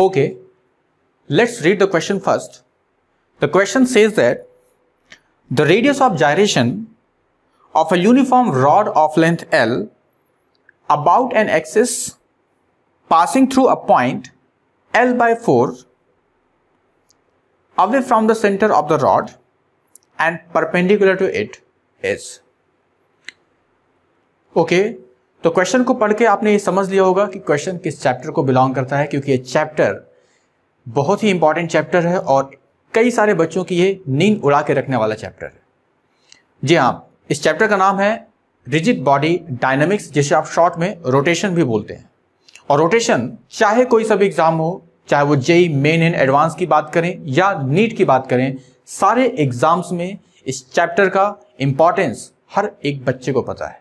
Okay, let's read the question first. The question says that the radius of gyration of a uniform rod of length L about an axis passing through a point L by 4 away from the center of the rod and perpendicular to it is. okay, तो question को पढ़ के आपने ये समझ लिया होगा कि क्वेश्चन किस चैप्टर को बिलोंग करता है, क्योंकि ये चैप्टर बहुत ही इंपॉर्टेंट चैप्टर है और कई सारे बच्चों की ये नींद उड़ा के रखने वाला चैप्टर है। जी हाँ इस चैप्टर का नाम है रिजिड बॉडी डायनामिक्स जिसे आप शॉर्ट में रोटेशन भी बोलते हैं। और रोटेशन चाहे कोई सा भी एग्ज़ाम हो, चाहे वो जेई मेन एंड एडवांस की बात करें या नीट की बात करें, सारे एग्ज़ाम्स में इस चैप्टर का इंपॉर्टेंस हर एक बच्चे को पता है।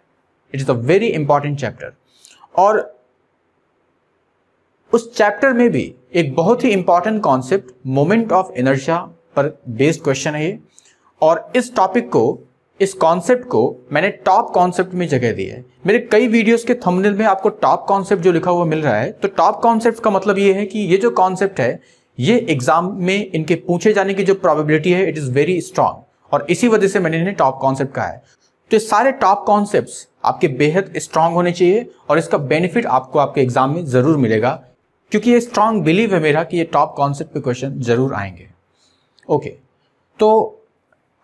It is a very important chapter और उस चैप्टर में भी एक बहुत ही important concept moment of inertia पर बेस्ड क्वेश्चन है ये। और इस टॉपिक को, इस कॉन्सेप्ट को मैंने टॉप कॉन्सेप्ट में जगह दी है। मेरे कई वीडियोस के थंबनेल में आपको टॉप कॉन्सेप्ट जो लिखा हुआ मिल रहा है तो टॉप कॉन्सेप्ट का मतलब ये है कि ये जो कॉन्सेप्ट है, ये एग्ज़ाम में इनके पूछे जाने की जो प्रोबेबिलिटी है इट इज़ वेरी स्ट्रांग और इसी वजह से मैंने इन्हें टॉप कॉन्सेप्ट कहा है। तो सारे टॉप कॉन्सेप्ट आपके बेहद स्ट्रांग होने चाहिए और इसका बेनिफिट आपको आपके एग्ज़ाम में ज़रूर मिलेगा। क्योंकि ये स्ट्रांग बिलीव है मेरा कि ये टॉप कॉन्सेप्ट पे क्वेश्चन ज़रूर आएँगे। ओके तो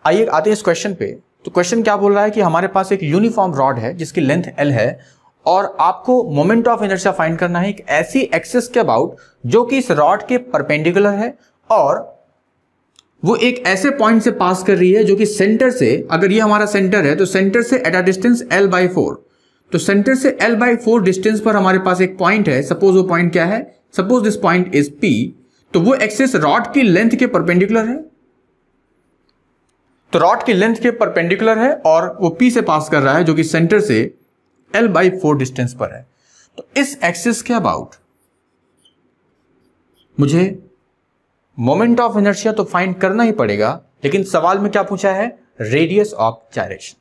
आइए आते हैं इस क्वेश्चन पे। तो क्वेश्चन क्या बोल रहा है कि हमारे पास एक यूनिफॉर्म रॉड है, जिसकी लेंथ एल है, और आपको मोमेंट ऑफ़ इनर्शिया फाइंड करना है एक ऐसी एक्सेस के अबाउट जो कि इस रॉड के परपेंडिकुलर है और वो एक ऐसे पॉइंट से पास कर रही है जो कि सेंटर से, अगर ये हमारा सेंटर है तो सेंटर से at a distance L by four तो सेंटर से एल बाई फोर डिस्टेंस पर हमारे पास एक पॉइंट है. सपोज़ वो पॉइंट क्या है? Suppose this point is P तो वो एक्सेस रॉड की लेंथ के परपेंडिकुलर है. तो रॉड की लेंथ के परपेंडिकुलर है और वो पी से पास कर रहा है, जो कि सेंटर से एल बाई फोर डिस्टेंस पर है. तो इस एक्सेस के अबाउट मुझे मोमेंट ऑफ़ इनर्शिया तो फाइंड करना ही पड़ेगा, लेकिन सवाल में क्या पूछा है? रेडियस ऑफ़ जायरेशन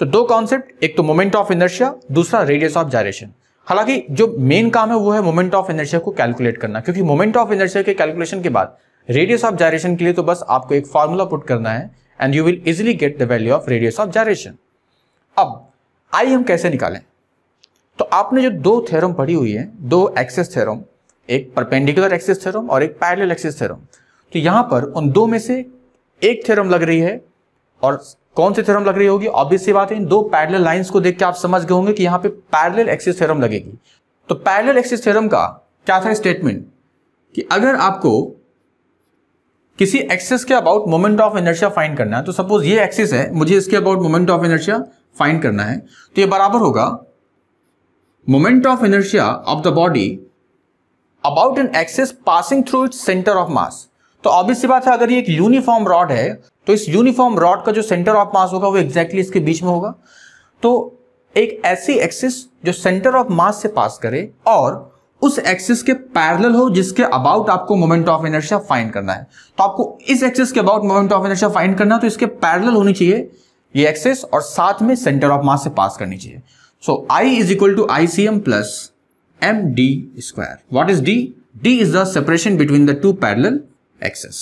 तो दो कॉन्सेप्ट एक तो मोमेंट ऑफ़ इनर्शिया दूसरा रेडियस ऑफ़ जायरेशन हालाँकि जो मेन काम है वो है मोमेंट ऑफ़ इनर्शिया को कैलकुलेट करना, क्योंकि मोमेंट ऑफ़ इनर्शिया के कैलकुलेशन के बाद रेडियस ऑफ़ जायरेशन के लिए तो बस आपको एक फॉर्मूला पुट करना है and you will easily get the value of radius of gyration अब आई हम कैसे निकालें? तो आपने जो दो थ्योरम पढ़ी हुई है, दो एक्सेस थ्योरम एक परपेंडिकुलर एक्सेस थ्योरम और एक पैरेलल एक्सेस थ्योरम तो यहाँ पर उन दो में से एक थ्योरम लग रही है और कौन सी थ्योरम लग रही होगी? ऑब्वियस सी बात है, इन दो पैरेलल लाइंस को देख के आप समझ गए होंगे कि यहाँ पे पैरेलल एक्सिस थ्योरम लगेगी। तो पैरेलल एक्सिस थ्योरम का क्या था स्टेटमेंट कि अगर आपको किसी एक्सेस के about moment of inertia find करना है तो सपोज़ ये एक्सिस है, मुझे इसके about moment of inertia find करना है तो ये बराबर होगा moment of inertia of the body about an axis passing through its centre of mass तो ऑब्वियस सी बात है, अगर ये एक यूनिफॉर्म रॉड है तो इस यूनिफॉर्म रॉड का जो सेंटर ऑफ़ मास होगा, वो एग्जैक्टली exactly इसके बीच में होगा। तो एक ऐसी एक्सिस जो सेंटर ऑफ़ मास से पास करे और उस एक्सिस के पैरेलल हो जिसके अबाउट आपको मोमेंट ऑफ़ इनर्शिया फाइंड करना है। तो आपको इस एक्सिस के about moment of inertia find करना है तो इसके पैरेलल होनी चाहिए ये एक्सिस और साथ में सेंटर ऑफ़ मास से पास करनी चाहिए। So I is equal to I C M plus M D square what is D D is the separation between the two parallel axes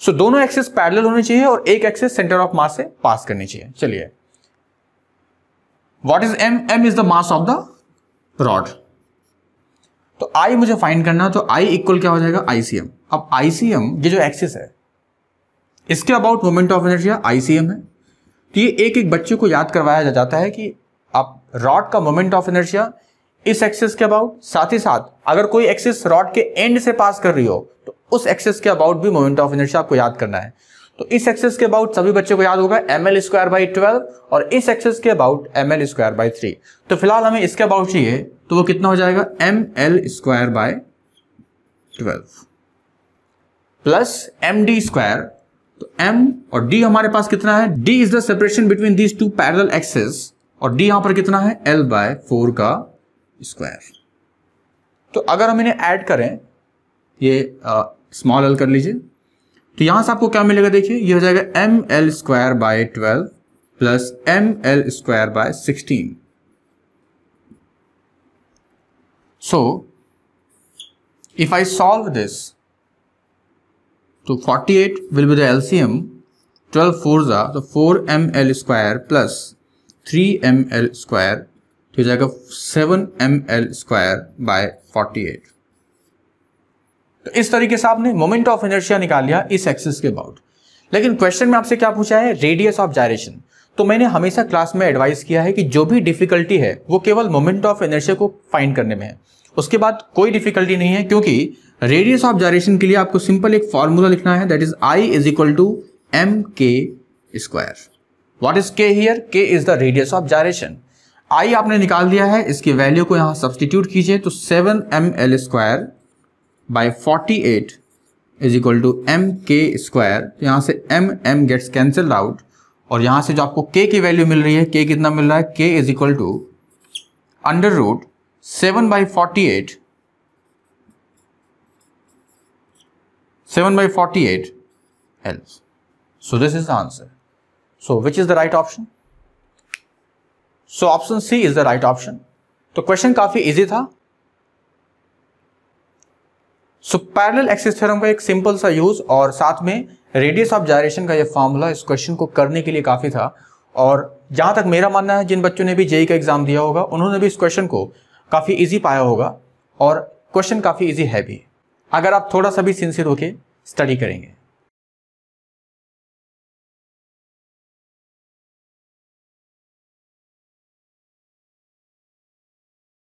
so दोनों एक्सेस पैरेलल होने चाहिए और एक एक्सेस सेंटर ऑफ़ मास से पास करनी चाहिए। चलिए। What is M M is the mass of the rod तो आई मुझे फाइंड करना तो आई इक्वल क्या हो जाएगा? आईसीएम अब आईसीएम ये जो एक्सिस है, इसके about moment of inertia ICM है। तो ये एक एक बच्चे को याद करवाया जा, जाता है कि रॉड का मोमेंट ऑफ़ एनर्जिया इस एक्सिस के अबाउट साथ ही साथ, अगर कोई एक्सिस रॉड के एंड से पास कर रही हो तो उस एक्सिस के अबाउट भी मोमेंट ऑफ़ एनर्जिया आपको याद करना है। तो इस एक्सेस के अबाउट सभी बच्चों को याद होगा M L square by twelve और इस एक्सेस के about M L square by three तो फ़िलहाल हमें इसके अबाउट चाहिए तो वो कितना हो जाएगा? M L square by twelve plus M D square तो एम और डी हमारे पास कितना है? D is the separation between these two parallel axes और डी यहाँ पर कितना है? एल बाय फोर का स्क्वायर तो अगर हम इन्हें ऐड करें, ये स्मॉल एल कर लीजिए तो यहाँ से आपको क्या मिलेगा देखिए? ये हो जाएगा M L square by twelve plus M L square by sixteen so, if I solve this to 48 will be the LCM 12 fours are तो 4 ml square plus 3 ml square तो जाएगा 7 ml square by 48 तो इस तरीके से आपने moment of inertia निकाल लिया इस एक्सिस के अबाउट लेकिन क्वेश्चन में आपसे क्या पूछा है? रेडियस ऑफ़ जायरेशन तो मैंने हमेशा क्लास में एडवाइस किया है कि जो भी डिफिकल्टी है, वो केवल मोमेंट ऑफ़ इनर्शिया को फाइंड करने में है। उसके बाद कोई डिफिकल्टी नहीं है, क्योंकि रेडियस ऑफ़ जायरेशन के लिए आपको सिंपल एक फॉर्मूला लिखना है that is I is equal to M K square what is K here K is the radius of gyration I आपने निकाल दिया है, इसकी वैल्यू को यहाँ सब्सटीट्यूट कीजिए तो seven M L square by forty eight is equal to M K square यहाँ से M M gets cancelled out और यहाँ से जो आपको के की वैल्यू मिल रही है के कितना मिल रहा है? K is equal to under root seven by forty eight seven by forty eight L so this is the answer so which is the right option so option C is the right option तो question काफ़ी easy था। So parallel axis theorem का एक simple सा use और साथ में radius of gyration का ये फॉर्मूला इस क्वेश्चन को करने के लिए काफ़ी था। और जहाँ तक मेरा मानना है, जिन बच्चों ने भी जेई का एग्ज़ाम दिया होगा, उन्होंने भी इस क्वेश्चन को काफ़ी इजी पाया होगा और क्वेश्चन काफ़ी इजी है भी। अगर आप थोड़ा सा भी सिंसियर होके स्टडी करेंगे।